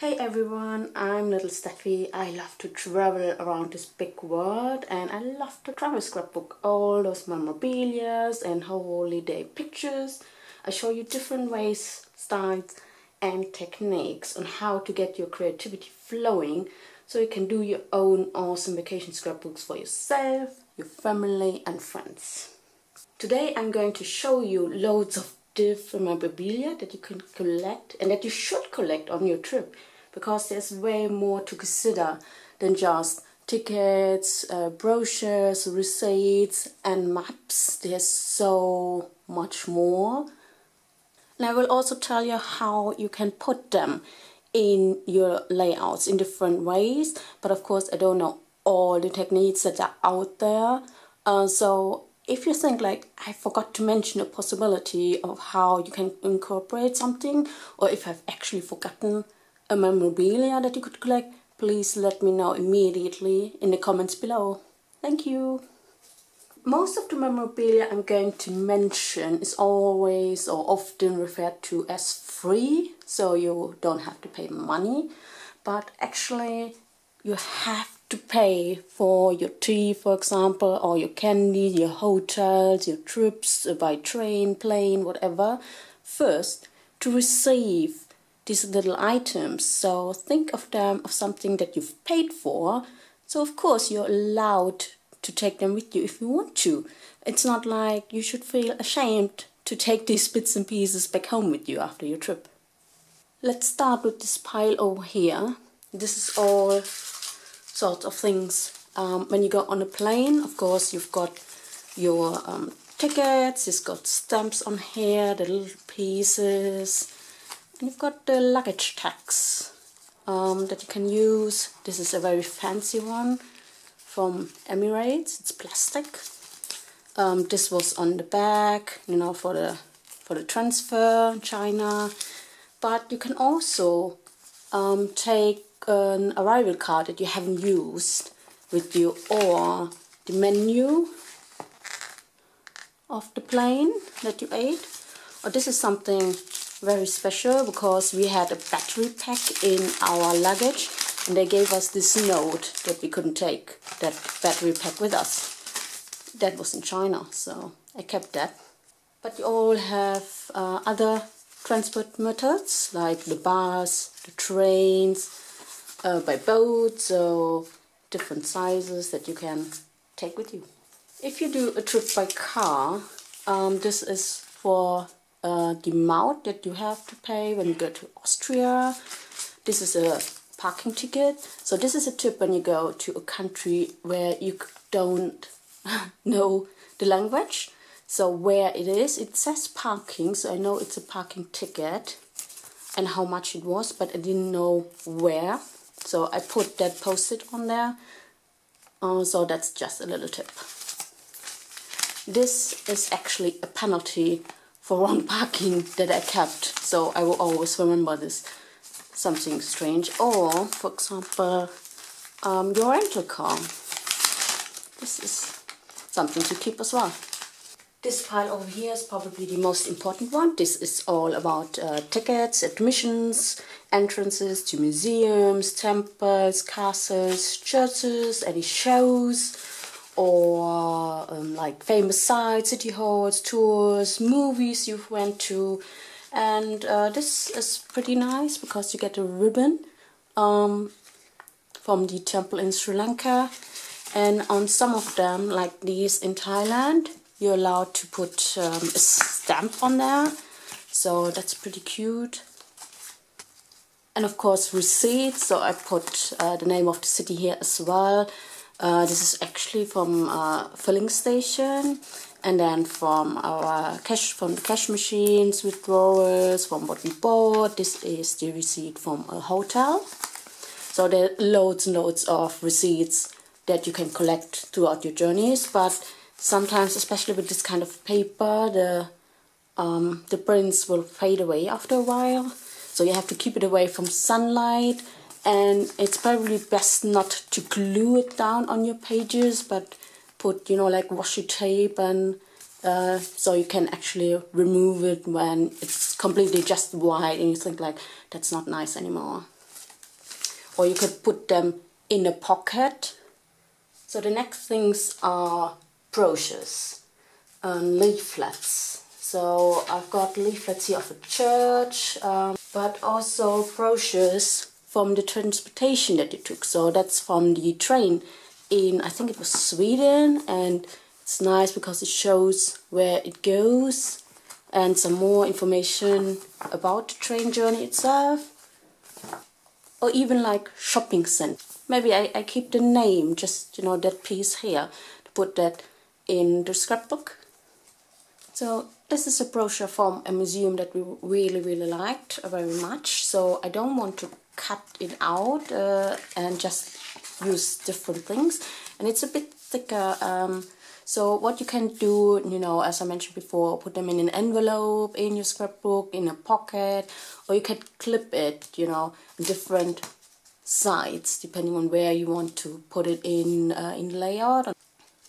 Hey everyone, I'm little Steffi. I love to travel around this big world and I love to travel scrapbook all those memorabilia and holiday pictures. I show you different ways, styles and techniques on how to get your creativity flowing so you can do your own awesome vacation scrapbooks for yourself, your family and friends. Today I'm going to show you loads of different memorabilia that you can collect and that you should collect on your trip because there's way more to consider than just tickets, uh, brochures, receipts and maps. There's so much more. And I will also tell you how you can put them in your layouts in different ways. But of course I don't know all the techniques that are out there. Uh, so if you think like I forgot to mention a possibility of how you can incorporate something or if I've actually forgotten a memorabilia that you could collect, please let me know immediately in the comments below. Thank you! Most of the memorabilia I'm going to mention is always or often referred to as free, so you don't have to pay money, but actually you have to pay for your tea, for example, or your candy, your hotels, your trips by train, plane, whatever, first to receive these little items. So think of them of something that you've paid for. So of course you're allowed to take them with you if you want to. It's not like you should feel ashamed to take these bits and pieces back home with you after your trip. Let's start with this pile over here. This is all sorts of things. Um, when you go on a plane, of course, you've got your um, tickets, it's got stamps on here, the little pieces, and you've got the luggage tags um, that you can use. This is a very fancy one from Emirates, it's plastic. Um, this was on the back, you know, for the for the transfer China. But you can also um, take an arrival card that you haven't used with you or the menu of the plane that you ate. Or this is something very special because we had a battery pack in our luggage and they gave us this note that we couldn't take that battery pack with us. That was in China so I kept that. But you all have uh, other transport methods like the bus, the trains, uh, by boat, so different sizes that you can take with you. If you do a trip by car, um, this is for uh, the amount that you have to pay when you go to Austria. This is a parking ticket. So this is a tip when you go to a country where you don't know the language. So where it is, it says parking, so I know it's a parking ticket and how much it was, but I didn't know where. So I put that post-it on there. Uh, so that's just a little tip. This is actually a penalty for wrong parking that I kept. So I will always remember this. Something strange. Or, for example, um, your rental car. This is something to keep as well. This pile over here is probably the most important one. This is all about uh, tickets, admissions, entrances to museums, temples, castles, churches, any shows, or um, like famous sites, city halls, tours, movies you've went to. And uh, this is pretty nice because you get a ribbon um, from the temple in Sri Lanka. And on some of them, like these in Thailand, you're allowed to put um, a stamp on there. So that's pretty cute. And of course receipts. So I put uh, the name of the city here as well. Uh, this is actually from a filling station. And then from our cash from the cash machines withdrawals from what we bought this is the receipt from a hotel. So there are loads and loads of receipts that you can collect throughout your journeys. But sometimes especially with this kind of paper the um, the prints will fade away after a while. So you have to keep it away from sunlight. And it's probably best not to glue it down on your pages but put you know like washi tape and uh, so you can actually remove it when it's completely just white and you think like that's not nice anymore. Or you could put them in a pocket. So the next things are brochures and leaflets. So I've got leaflets here of a church, um, but also brochures from the transportation that you took. So that's from the train in, I think it was Sweden, and it's nice because it shows where it goes and some more information about the train journey itself. Or even like shopping center. Maybe I, I keep the name, just you know, that piece here, to put that in the scrapbook. So this is a brochure from a museum that we really, really liked very much. So I don't want to cut it out uh, and just use different things. And it's a bit thicker um, so what you can do, you know, as I mentioned before, put them in an envelope, in your scrapbook, in a pocket, or you can clip it, you know, different sides depending on where you want to put it in uh, in the layout.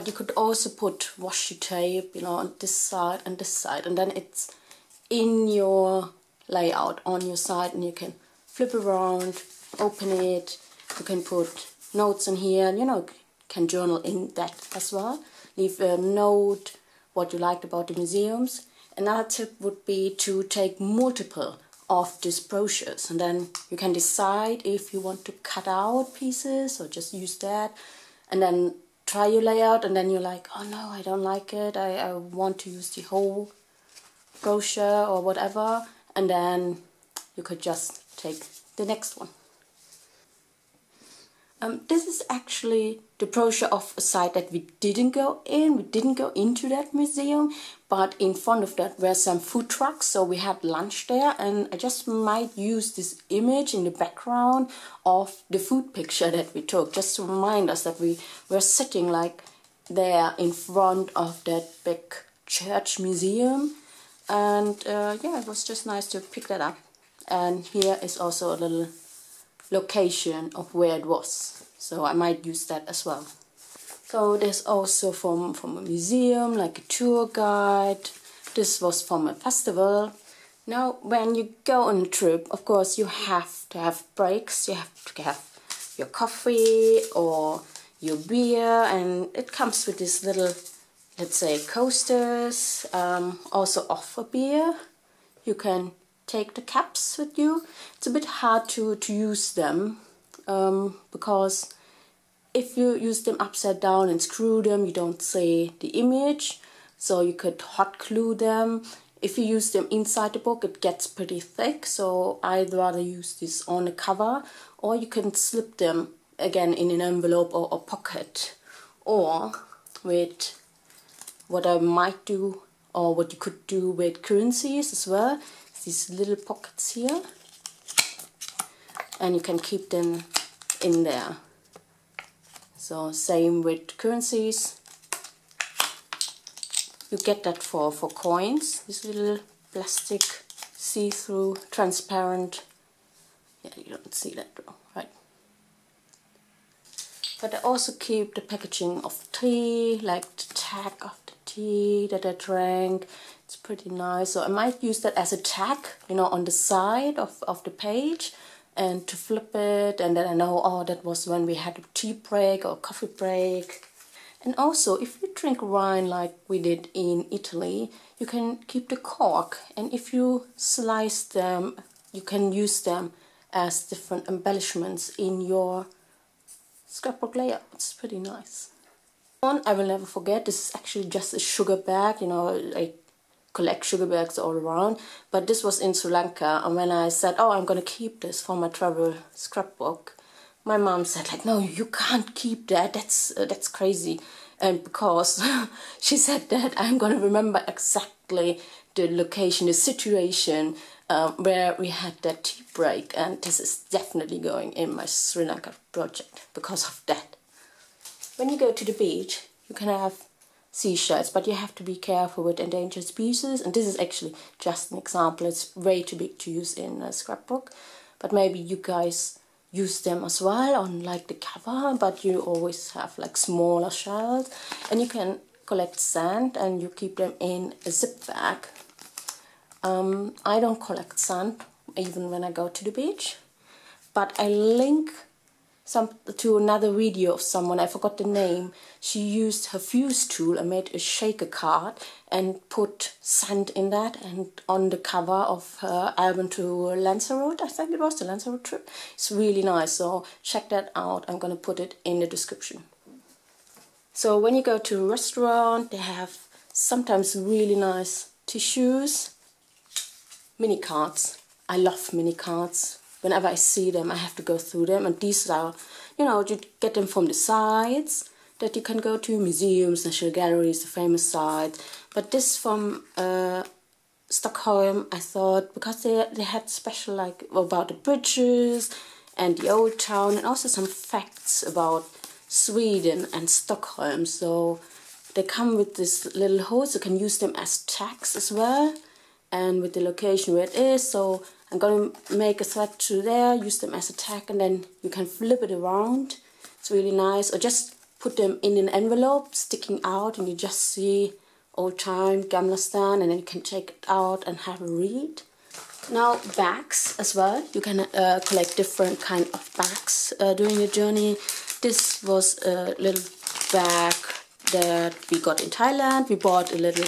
But you could also put washi tape, you know, on this side and this side, and then it's in your layout on your side, and you can flip around, open it. You can put notes in here, and you know, can journal in that as well leave a note what you liked about the museums. Another tip would be to take multiple of these brochures and then you can decide if you want to cut out pieces or just use that and then try your layout and then you're like oh no I don't like it I, I want to use the whole brochure or whatever and then you could just take the next one. Um, this is actually the brochure of a site that we didn't go in. We didn't go into that museum, but in front of that were some food trucks, so we had lunch there, and I just might use this image in the background of the food picture that we took, just to remind us that we were sitting like there in front of that big church museum. And uh, yeah, it was just nice to pick that up. And here is also a little location of where it was. So I might use that as well. So there's also from, from a museum, like a tour guide. This was from a festival. Now, when you go on a trip, of course, you have to have breaks. You have to have your coffee or your beer, and it comes with this little, let's say, coasters. Um, also offer beer. You can take the caps with you. It's a bit hard to, to use them um, because if you use them upside down and screw them, you don't see the image. So you could hot glue them. If you use them inside the book, it gets pretty thick. So I'd rather use this on the cover. Or you can slip them again in an envelope or a pocket. Or with what I might do or what you could do with currencies as well these little pockets here. And you can keep them in there. So same with currencies. You get that for for coins. This little plastic see-through transparent. Yeah you don't see that though but I also keep the packaging of tea like the tag of the tea that I drank it's pretty nice. So I might use that as a tag, you know, on the side of, of the page and to flip it and then I know, oh, that was when we had a tea break or coffee break. And also, if you drink wine like we did in Italy, you can keep the cork. And if you slice them, you can use them as different embellishments in your scrapbook layout. It's pretty nice. One I will never forget, this is actually just a sugar bag, you know, I collect sugar bags all around but this was in Sri Lanka and when I said oh I'm gonna keep this for my travel scrapbook my mom said like no you can't keep that that's uh, that's crazy and because she said that I'm gonna remember exactly the location the situation um, where we had that tea break and this is definitely going in my Sri Lanka project because of that. When you go to the beach you can have seashells but you have to be careful with endangered species and this is actually just an example. It's way too big to use in a scrapbook but maybe you guys use them as well on like the cover but you always have like smaller shells and you can collect sand and you keep them in a zip bag um, I don't collect sand even when I go to the beach but I link some to another video of someone I forgot the name. She used her fuse tool and made a shaker card and put sand in that and on the cover of her album to Lanzarote, I think it was the Lanzarote trip. It's really nice, so check that out. I'm gonna put it in the description. So when you go to a restaurant, they have sometimes really nice tissues, mini cards. I love mini cards whenever I see them, I have to go through them. And these are, you know, you get them from the sites that you can go to museums, national galleries, the famous sites. But this from uh, Stockholm, I thought because they they had special like about the bridges and the old town, and also some facts about Sweden and Stockholm. So they come with this little holes. You can use them as tags as well, and with the location where it is. So I'm going to make a thread through there, use them as a tag, and then you can flip it around. It's really nice. Or just put them in an envelope sticking out, and you just see old time Gamla Stan, and then you can take it out and have a read. Now bags as well. You can uh, collect different kind of bags uh, during your journey. This was a little bag that we got in Thailand. We bought a little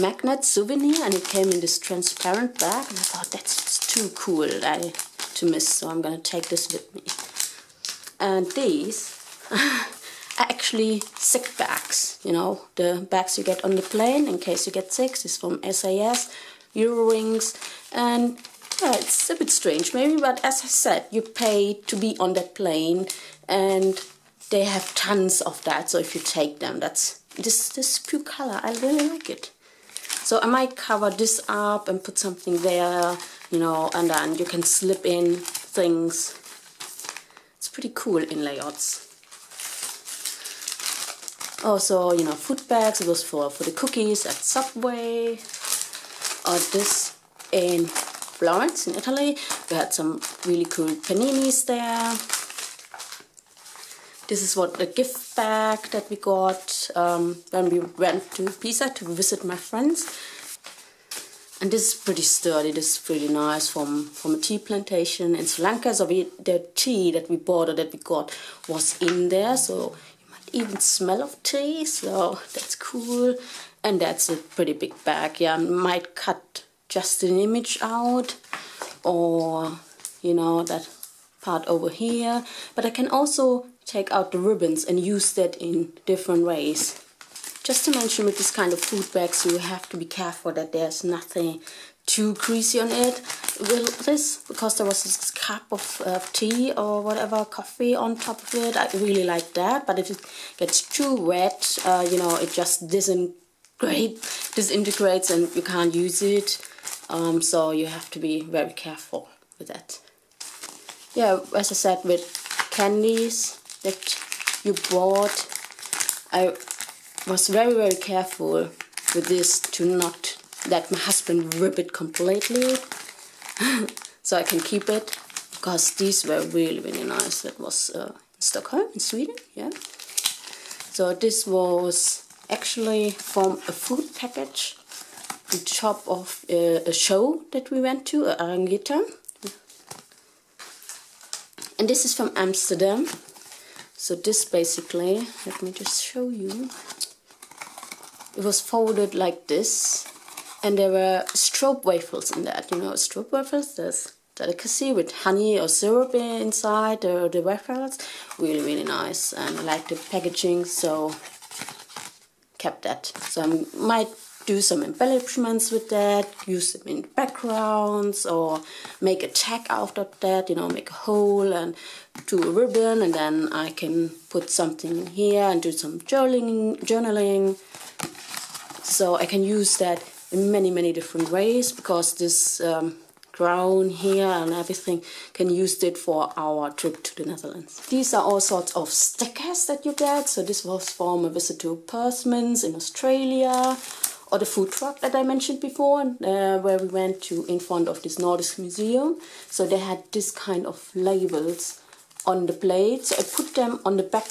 magnet souvenir and it came in this transparent bag and I thought that's too cool I, to miss so I'm gonna take this with me. And these are actually sick bags you know the bags you get on the plane in case you get sick this is from SAS Eurowings and yeah, it's a bit strange maybe but as I said you pay to be on that plane and they have tons of that so if you take them that's this this pure color I really like it so I might cover this up and put something there, you know, and then you can slip in things. It's pretty cool in layouts. Also, you know, food bags, it was for, for the cookies at Subway. Or this in Florence in Italy. We had some really cool paninis there. This is what the gift bag that we got um, when we went to Pisa to visit my friends. And this is pretty sturdy, this is really nice from, from a tea plantation in Sri Lanka. So we, the tea that we bought or that we got was in there. So you might even smell of tea, so that's cool. And that's a pretty big bag. Yeah, I might cut just an image out or, you know, that part over here. But I can also take out the ribbons and use that in different ways. Just to mention with this kind of food bags you have to be careful that there's nothing too greasy on it. With this because there was this cup of uh, tea or whatever coffee on top of it I really like that. But if it gets too wet uh, you know it just disintegrate disintegrates and you can't use it. Um, so you have to be very careful with that. Yeah as I said with candies that you bought. I was very very careful with this to not let my husband rip it completely so I can keep it because these were really really nice that was uh, in Stockholm in Sweden yeah so this was actually from a food package the top of uh, a show that we went to, uh, Arangita. And this is from Amsterdam. So this basically, let me just show you. It was folded like this and there were stroopwaffles in that, you know, stroopwaffles, there's delicacy with honey or syrup inside the, the waffles. Really, really nice and I like the packaging so kept that. So I might do some embellishments with that, use them in backgrounds or make a tag out of that, you know, make a hole and do a ribbon and then I can put something here and do some journaling, journaling. So I can use that in many, many different ways because this um, crown here and everything can use it for our trip to the Netherlands. These are all sorts of stickers that you get. So this was from a visit to Persimmons in Australia or the food truck that I mentioned before, uh, where we went to in front of this Nordisk Museum. So they had this kind of labels on the plate. So I put them on the back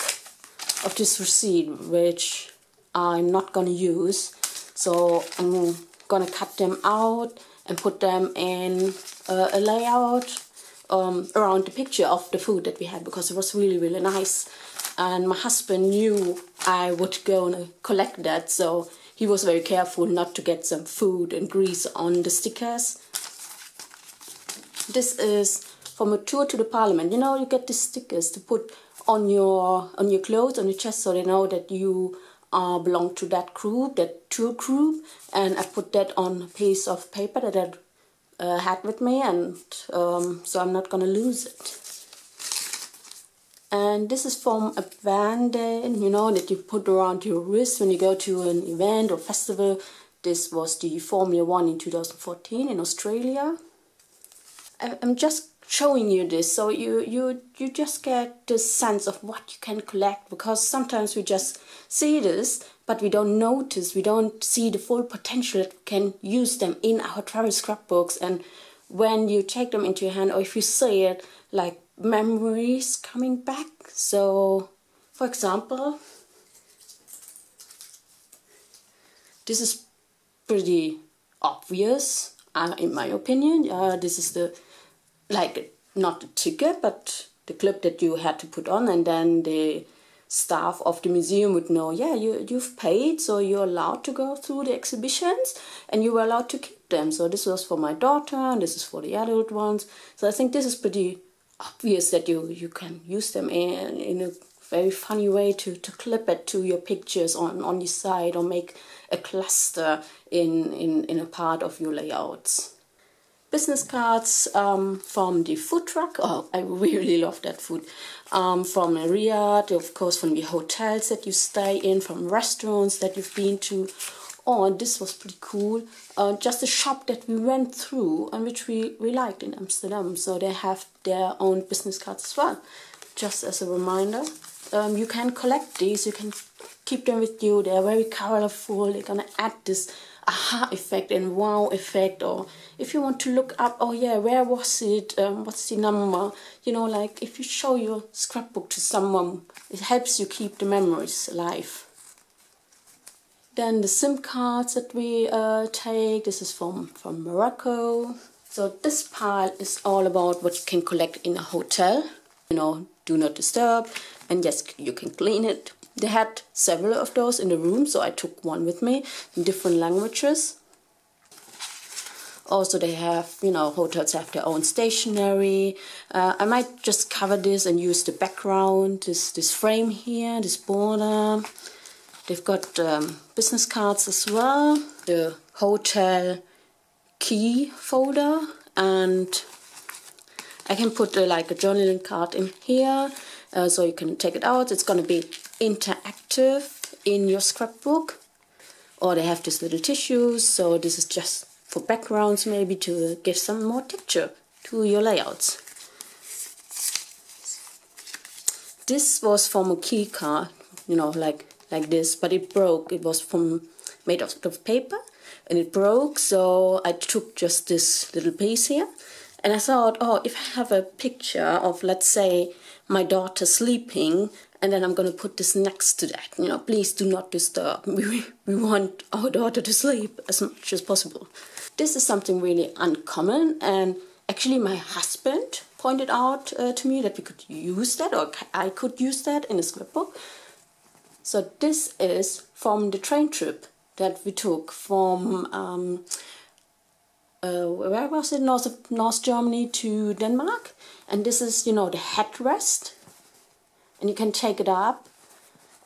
of this receipt, which I'm not gonna use. So I'm gonna cut them out and put them in uh, a layout um, around the picture of the food that we had because it was really really nice and my husband knew I would go and collect that so he was very careful not to get some food and grease on the stickers. This is from a tour to the parliament. You know you get the stickers to put on your on your clothes on your chest so they know that you uh, belong to that group that tour group and I put that on a piece of paper that I uh, had with me and um, so I'm not gonna lose it and this is from a bandage you know that you put around your wrist when you go to an event or festival. This was the Formula 1 in 2014 in Australia. I'm just showing you this so you you you just get the sense of what you can collect because sometimes we just see this but we don't notice. We don't see the full potential that we can use them in our travel scrapbooks. And when you take them into your hand or if you see it like memories coming back. So for example this is pretty obvious uh, in my opinion. Uh, this is the like not the ticket but the clip that you had to put on and then the staff of the museum would know yeah you you've paid so you're allowed to go through the exhibitions and you were allowed to keep them. So this was for my daughter and this is for the adult ones. So i think this is pretty obvious that you you can use them in in a very funny way to to clip it to your pictures on on your side or make a cluster in in in a part of your layouts business cards um, from the food truck. Oh, I really love that food. Um, from Riyadh, of course, from the hotels that you stay in, from restaurants that you've been to. Oh, this was pretty cool. Uh, just a shop that we went through and which we, we liked in Amsterdam. So they have their own business cards as well. Just as a reminder, um, you can collect these. You can keep them with you. They're very colorful. They're gonna add this aha effect and wow effect or if you want to look up oh yeah where was it um, what's the number you know like if you show your scrapbook to someone it helps you keep the memories alive then the sim cards that we uh, take this is from from Morocco so this pile is all about what you can collect in a hotel you know do not disturb and yes you can clean it they had several of those in the room, so I took one with me in different languages. Also, they have, you know, hotels have their own stationery. Uh, I might just cover this and use the background, this, this frame here, this border. They've got um, business cards as well, the hotel key folder, and I can put uh, like a journaling card in here uh, so you can take it out. It's going to be interactive in your scrapbook or they have these little tissues so this is just for backgrounds maybe to give some more texture to your layouts. This was from a key card, you know, like like this, but it broke. It was from made of, of paper and it broke, so I took just this little piece here and I thought, oh, if I have a picture of, let's say, my daughter sleeping and then I'm going to put this next to that. You know, please do not disturb. We, we want our daughter to sleep as much as possible. This is something really uncommon, and actually, my husband pointed out uh, to me that we could use that, or I could use that in a scrapbook. So, this is from the train trip that we took from. Um, uh, where was it? North North Germany to Denmark, and this is you know the headrest and you can take it up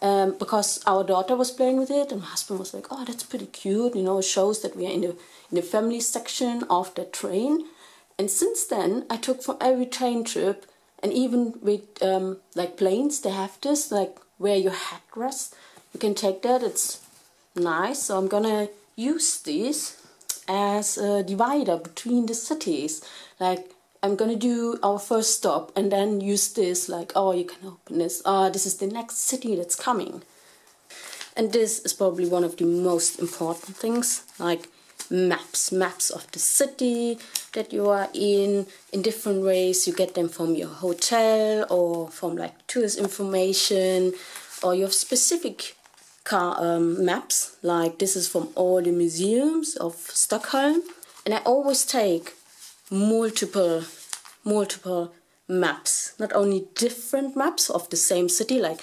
um, because our daughter was playing with it and my husband was like oh that's pretty cute you know it shows that we are in the in the family section of the train and since then i took from every train trip and even with um, like planes they have this like where your headrest you can take that it's nice. So i'm gonna use this as a divider between the cities. Like I'm gonna do our first stop and then use this like oh you can open this. Uh, this is the next city that's coming. And this is probably one of the most important things. Like maps maps of the city that you are in. In different ways you get them from your hotel or from like tourist information or your specific car um, maps. Like this is from all the museums of Stockholm. And I always take multiple multiple maps, not only different maps of the same city, like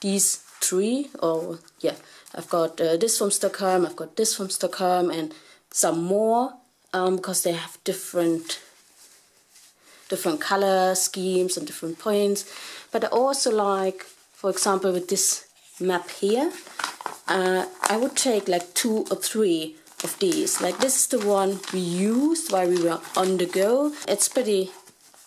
these three, or yeah, I've got uh, this from Stockholm, I've got this from Stockholm, and some more um, because they have different different color schemes and different points. But I also like, for example, with this map here, uh, I would take like two or three of these. Like this is the one we used while we were on the go. It's pretty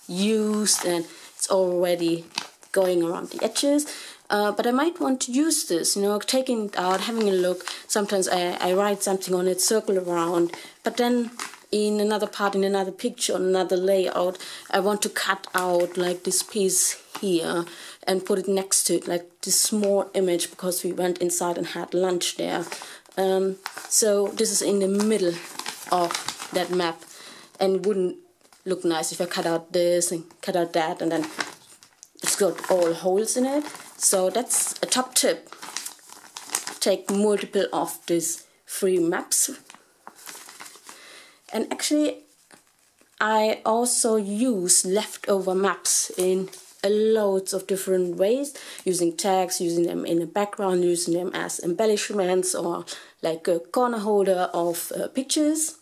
used and it's already going around the edges. Uh, but I might want to use this, you know, taking it out, having a look. Sometimes I, I write something on it, circle around, but then in another part, in another picture, on another layout, I want to cut out like this piece here and put it next to it, like this small image because we went inside and had lunch there. Um, so this is in the middle of that map and wouldn't look nice if I cut out this and cut out that and then it's got all holes in it. So that's a top tip. Take multiple of these free maps. And actually I also use leftover maps in loads of different ways using tags using them in the background using them as embellishments or like a corner holder of uh, pictures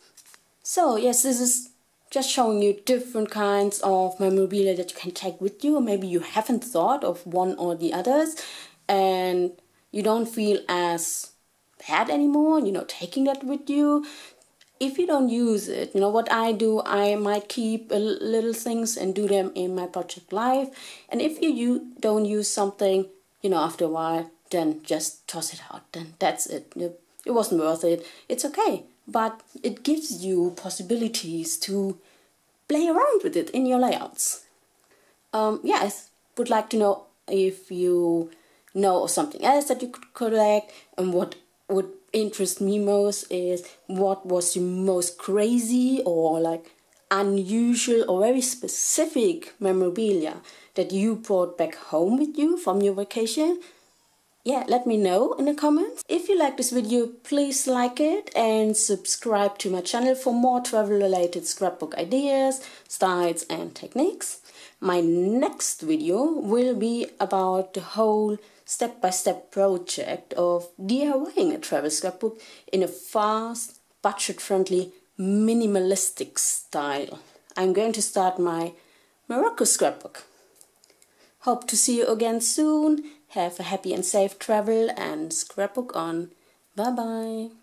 so yes this is just showing you different kinds of memorabilia that you can take with you maybe you haven't thought of one or the others and you don't feel as bad anymore you know taking that with you if you don't use it, you know what I do, I might keep little things and do them in my project life. And if you, you don't use something, you know, after a while, then just toss it out. Then that's it. It wasn't worth it. It's okay. But it gives you possibilities to play around with it in your layouts. Um, would like to know if you know something else that you could collect and what would interest me most is what was the most crazy or like unusual or very specific memorabilia that you brought back home with you from your vacation yeah let me know in the comments if you like this video please like it and subscribe to my channel for more travel related scrapbook ideas styles and techniques my next video will be about the whole step-by-step project of DIYing a travel scrapbook in a fast, budget-friendly, minimalistic style. I'm going to start my Morocco scrapbook. Hope to see you again soon. Have a happy and safe travel and scrapbook on. Bye bye.